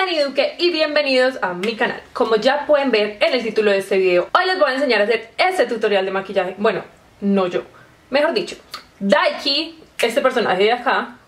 Dani Duque y bienvenidos a mi canal. Como ya pueden ver en el título de este video, hoy les voy a enseñar a hacer este tutorial de maquillaje. Bueno, no yo, mejor dicho, Daiki, este personaje de acá,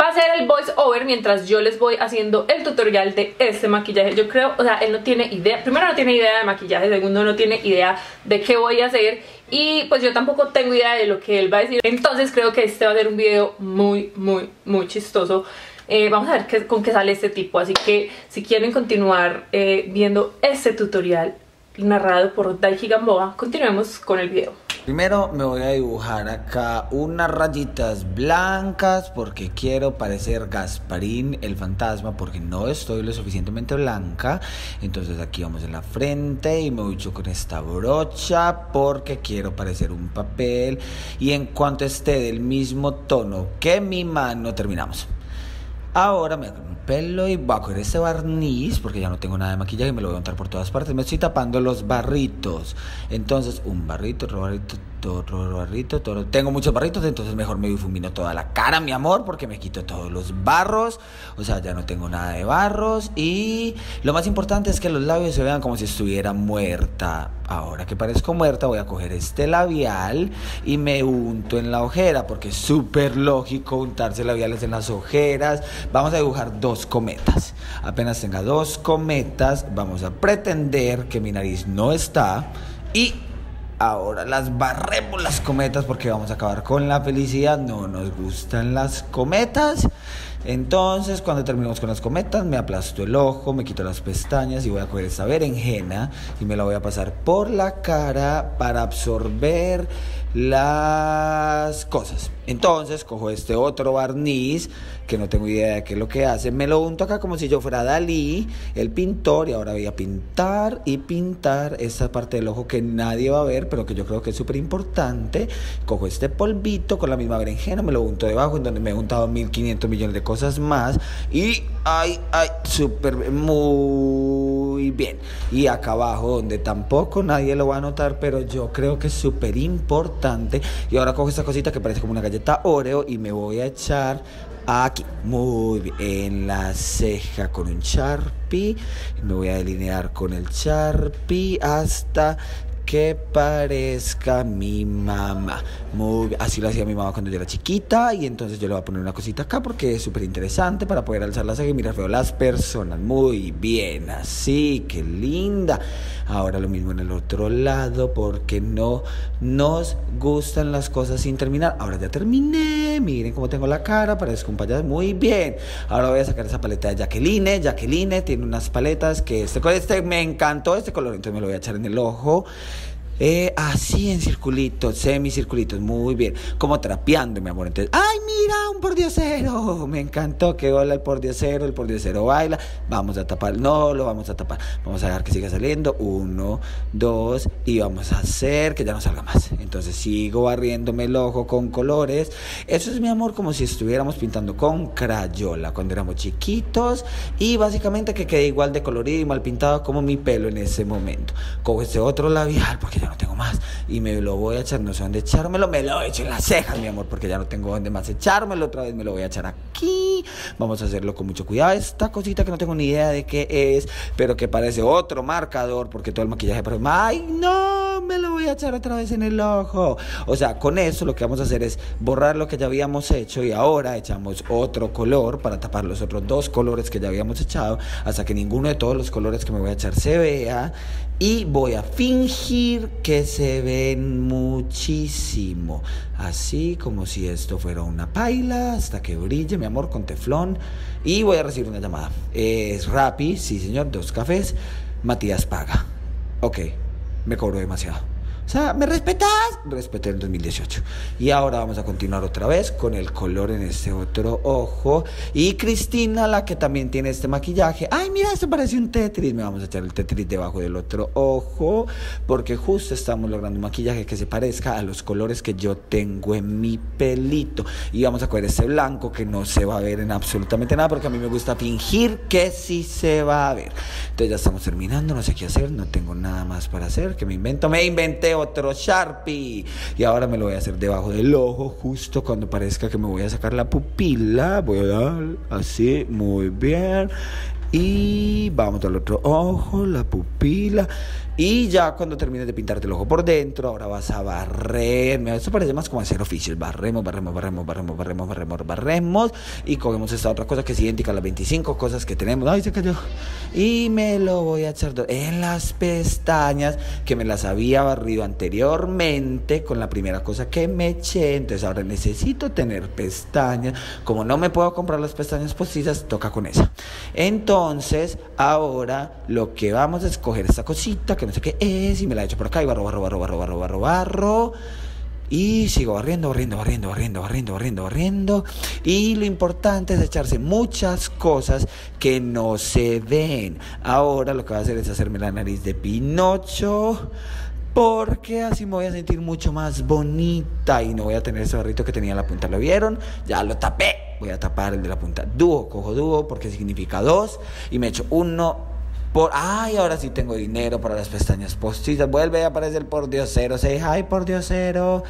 va a hacer el voice over mientras yo les voy haciendo el tutorial de este maquillaje. Yo creo, o sea, él no tiene idea, primero no tiene idea de maquillaje, segundo no tiene idea de qué voy a hacer y pues yo tampoco tengo idea de lo que él va a decir. Entonces creo que este va a ser un video muy, muy, muy chistoso. Eh, vamos a ver qué, con qué sale este tipo, así que si quieren continuar eh, viendo este tutorial narrado por Daiki Gamboa, continuemos con el video. Primero me voy a dibujar acá unas rayitas blancas porque quiero parecer Gasparín el fantasma porque no estoy lo suficientemente blanca. Entonces aquí vamos en la frente y me voy con esta brocha porque quiero parecer un papel. Y en cuanto esté del mismo tono que mi mano terminamos. Ahora me hago un pelo y voy a coger este barniz porque ya no tengo nada de maquillaje y me lo voy a untar por todas partes. Me estoy tapando los barritos. Entonces, un barrito, otro barrito, otro barrito, todo. Tengo muchos barritos, entonces mejor me difumino toda la cara, mi amor, porque me quito todos los barros. O sea, ya no tengo nada de barros. Y lo más importante es que los labios se vean como si estuviera muerta. Ahora que parezco muerta, voy a coger este labial y me unto en la ojera, porque es súper lógico untarse labiales en las ojeras. Vamos a dibujar dos cometas. Apenas tenga dos cometas, vamos a pretender que mi nariz no está y Ahora las barremos las cometas porque vamos a acabar con la felicidad. No nos gustan las cometas. Entonces, cuando terminemos con las cometas, me aplasto el ojo, me quito las pestañas y voy a coger esta berenjena y me la voy a pasar por la cara para absorber las cosas. Entonces, cojo este otro barniz que no tengo idea de qué es lo que hace, me lo unto acá como si yo fuera Dalí, el pintor, y ahora voy a pintar y pintar esta parte del ojo que nadie va a ver, pero que yo creo que es súper importante. Cojo este polvito con la misma berenjena, me lo unto debajo, en donde me he untado 1500 millones de cosas más, y ay, ay, súper, muy bien. Y acá abajo, donde tampoco nadie lo va a notar, pero yo creo que es súper importante. Y ahora cojo esta cosita que parece como una galleta Oreo y me voy a echar aquí, muy bien, en la ceja con un Sharpie. Me voy a delinear con el Sharpie hasta que parezca mi mamá. Muy Así lo hacía mi mamá cuando yo era chiquita. Y entonces yo le voy a poner una cosita acá porque es súper interesante para poder alzar la ceja y mirar feo las personas. Muy bien, así, qué linda. Ahora lo mismo en el otro lado porque no nos gustan las cosas sin terminar. Ahora ya terminé. Miren cómo tengo la cara. Parezco un payaso. Muy bien. Ahora voy a sacar esa paleta de Jacqueline. Jacqueline tiene unas paletas que este, este me encantó este color. Entonces me lo voy a echar en el ojo. Eh, así en circulitos, semicirculitos, muy bien. Como trapeando, mi amor. Entonces, ¡ay, mira, un pordiosero! Me encantó que hola el pordiosero, el pordiosero baila. Vamos a tapar, no lo vamos a tapar. Vamos a dejar que siga saliendo. Uno, dos, y vamos a hacer que ya no salga más. Entonces sigo barriéndome el ojo con colores. Eso es mi amor, como si estuviéramos pintando con crayola cuando éramos chiquitos. Y básicamente que quede igual de colorido y mal pintado como mi pelo en ese momento. Cojo este otro labial porque. Y me lo voy a echar, no sé dónde echármelo, me lo echo en las cejas, mi amor, porque ya no tengo dónde más echármelo. Otra vez me lo voy a echar aquí. Vamos a hacerlo con mucho cuidado. Esta cosita que no tengo ni idea de qué es, pero que parece otro marcador, porque todo el maquillaje parece. ¡Ay, no! Voy a echar otra vez en el ojo. O sea, con eso lo que vamos a hacer es borrar lo que ya habíamos hecho y ahora echamos otro color para tapar los otros dos colores que ya habíamos echado, hasta que ninguno de todos los colores que me voy a echar se vea. Y voy a fingir que se ven muchísimo. Así como si esto fuera una paila hasta que brille, mi amor, con teflón. Y voy a recibir una llamada. Es Rappi, sí señor, dos cafés. Matías paga. Ok, me cobro demasiado. O sea, ¿me respetas? Respeté en 2018. Y ahora vamos a continuar otra vez con el color en este otro ojo. Y Cristina, la que también tiene este maquillaje. Ay, mira, esto parece un Tetris. Me vamos a echar el Tetris debajo del otro ojo. Porque justo estamos logrando un maquillaje que se parezca a los colores que yo tengo en mi pelito. Y vamos a coger este blanco que no se va a ver en absolutamente nada. Porque a mí me gusta fingir que sí se va a ver. Entonces ya estamos terminando. No sé qué hacer. No tengo nada más para hacer. Que me invento. Me inventé otro Sharpie. Y ahora me lo voy a hacer debajo del ojo, justo cuando parezca que me voy a sacar la pupila. Voy a dar así, muy bien. Y vamos al otro ojo, la pupila. Y ya cuando termines de pintarte el ojo por dentro, ahora vas a barrer. Esto parece más como hacer oficios. Barremos, barremos, barremos, barremos, barremos, barremos, barremos. Y cogemos esta otra cosa que es idéntica a las 25 cosas que tenemos. Ay, se cayó. Y me lo voy a echar en las pestañas que me las había barrido anteriormente con la primera cosa que me eché. Entonces ahora necesito tener pestañas. Como no me puedo comprar las pestañas postizas, toca con esa. Entonces, ahora lo que vamos a escoger esta cosita que no sé qué es, y me la echo por acá y barro, barro, barro, barro, barro, barro, barro. Y sigo barriendo, barriendo, barriendo, barriendo, barriendo, barriendo, barriendo. Y lo importante es echarse muchas cosas que no se ven. Ahora lo que voy a hacer es hacerme la nariz de Pinocho. Porque así me voy a sentir mucho más bonita y no voy a tener ese barrito que tenía en la punta. ¿Lo vieron? Ya lo tapé. Voy a tapar el de la punta. Dúo, cojo dúo porque significa dos. Y me echo uno, por, ay, ahora sí tengo dinero para las pestañas postizas. Vuelve a aparecer por diosero. Say hi por diosero.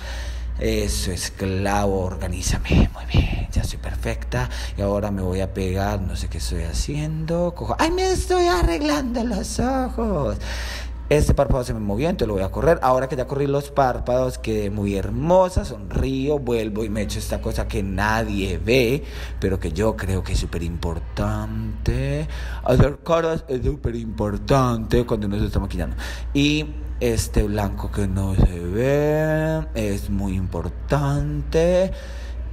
Eso, esclavo, organízame. Muy bien, ya soy perfecta. Y ahora me voy a pegar, no sé qué estoy haciendo. Cojo, ay, me estoy arreglando los ojos. Este párpado se me movió, entonces lo voy a correr. Ahora que ya corrí los párpados, quedé muy hermosa, sonrío, vuelvo y me echo esta cosa que nadie ve, pero que yo creo que es súper importante. Hacer caras es súper importante cuando uno se está maquillando. Y este blanco que no se ve es muy importante.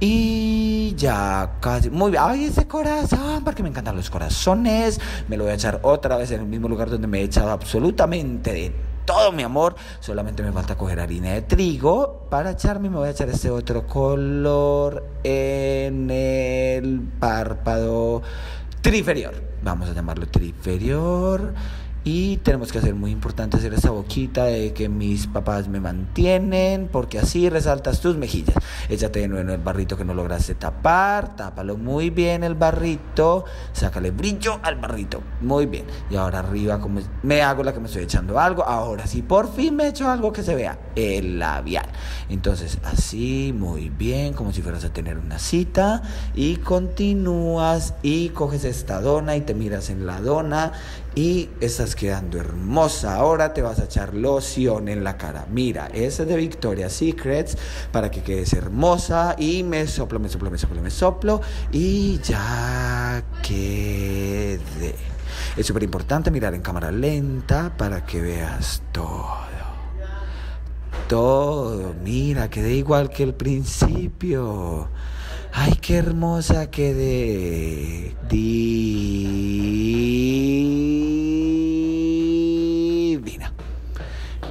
Y ya casi, muy bien, ay, ese corazón, porque me encantan los corazones. Me lo voy a echar otra vez en el mismo lugar donde me he echado absolutamente de todo mi amor. Solamente me falta coger harina de trigo para echarme. Me voy a echar este otro color en el párpado triferior. Vamos a llamarlo triferior. Y tenemos que hacer muy importante hacer esa boquita de que mis papás me mantienen, porque así resaltas tus mejillas. Échate de nuevo el barrito que no lograste tapar, tápalo muy bien el barrito, sácale brillo al barrito, muy bien. Y ahora arriba, como me hago la que me estoy echando algo, ahora sí, por fin me echo algo que se vea, el labial. Entonces, así, muy bien, como si fueras a tener una cita, y continúas y coges esta dona y te miras en la dona y estás quedando hermosa. Ahora te vas a echar loción en la cara. Mira, ese es de Victoria's Secrets para que quedes hermosa y me soplo, me soplo, me soplo, me soplo y ya quedé. Es súper importante mirar en cámara lenta para que veas todo. Todo, mira, quedé igual que el principio. Ay, qué hermosa quedé. Divina.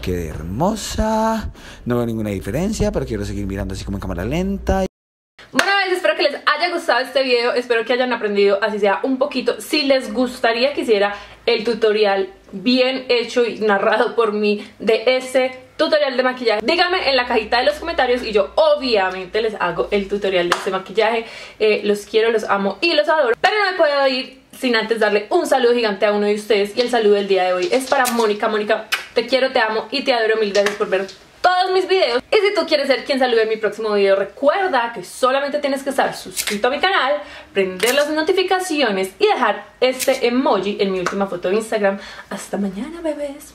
Quedé hermosa. No veo ninguna diferencia, pero quiero seguir mirando así como en cámara lenta. Bueno, espero que les haya gustado este video, espero que hayan aprendido así sea un poquito. Si les gustaría que hiciera el tutorial bien hecho y narrado por mí de ese tutorial de maquillaje díganme en la cajita de los comentarios y yo obviamente les hago el tutorial de este maquillaje eh, los quiero, los amo y los adoro pero no me puedo ir sin antes darle un saludo gigante a uno de ustedes y el saludo del día de hoy es para Mónica Mónica, te quiero, te amo y te adoro. Mil gracias por ver todos mis videos. Y si tú quieres ser quien salude en mi próximo video recuerda que solamente tienes que estar suscrito a mi canal prender las notificaciones y dejar este emoji en mi última foto de Instagram. Hasta mañana bebés